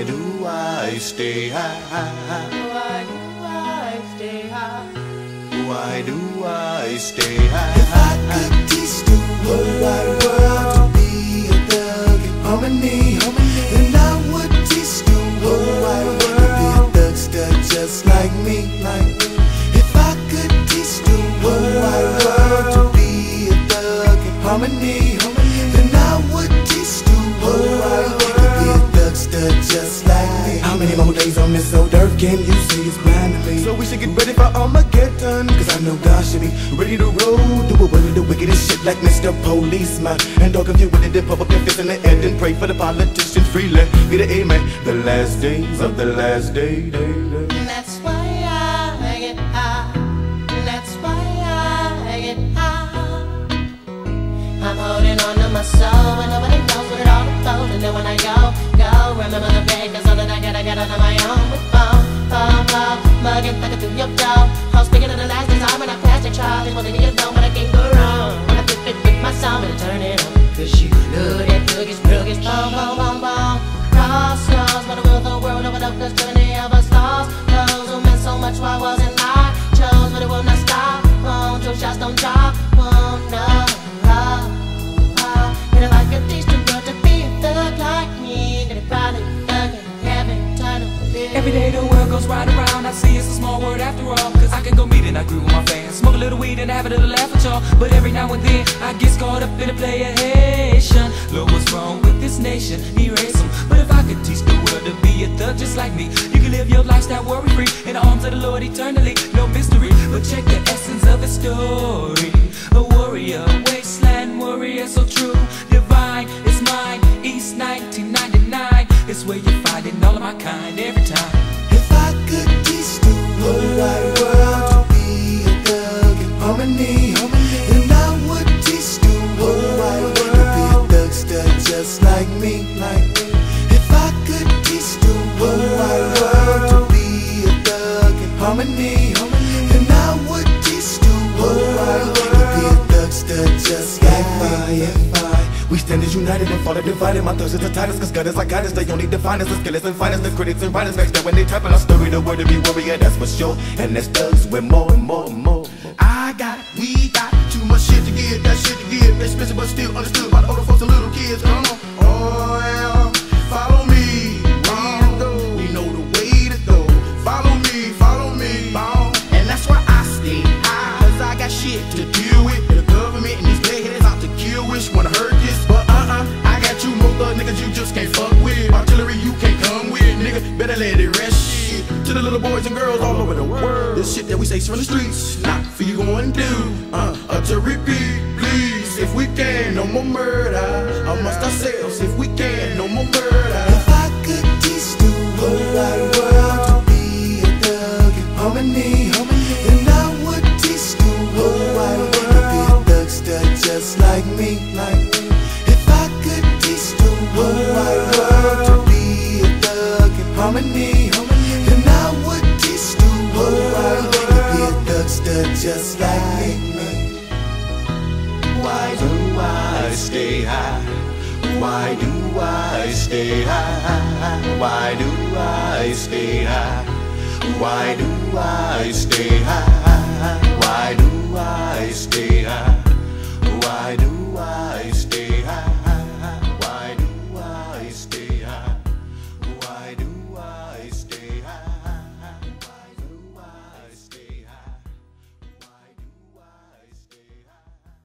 Why do I stay high? Why do I stay high? Why do I stay high? If I could teach the whole wide world to be a thug in harmony, then I would teach the whole wide world to be a thugster just like me. Like. If I could teach the whole wide world to be a thug in harmony, then I would teach the whole wide world a thugster just like me. How many more days on this old earth can you see is blind to me? So we should get ready for Armageddon Cause I know God should be ready to roll Do away with the wickedest shit like Mr. Policeman And don't confuse with the public and fist in the head And pray for the politicians freely Get an amen The last days of the last day, day, day. That's why I get high. That's why I get high. I'm holding on to my soul, and nobody knows what it all about. And then when I go, go, remember the cause all that I gotta get out of my own with Bone, Bone, Bone, mugging, thugging through your door. I'm speaking of the last time when I passed the trial, what Every day the world goes right around, I see it's a small world after all. Cause I can go meet and I grew with my fans. Smoke a little weed and have a little laugh with y'all. But every now and then I get caught up in a player Haitian. Look what's wrong with this nation, erase them. But if I could teach the world to be a thug just like me, you can live your lifestyle worry free in the arms of the Lord eternally. No mystery, but check the essence of his story. A warrior, wasteland warrior, so true, as united and fall divided. My thirst is the tightest, cause God is our guidance. They only define us, the skillers and finest, the critics and writers. Next that when they type in our story, the word to be warrior, that's for sure. And that's thugs with more and more and more. I got, we got too much shit to give, that shit to give. Expensive but still understood boys and girls all over the world. This shit that we say from the streets, not for you go and do. Uh, uh, to repeat, please. If we can, no more murder. Amongst ourselves, if we can, no more murder. If I could teach the whole wide world to be a thug in harmony, then I would teach the whole wide world to be a thugster just like me. Like. If I could teach the whole wide world to be a thug in harmony, just like me. Why do I stay high? Why do I stay high? Why do I stay high? Why do I stay high? Why do I stay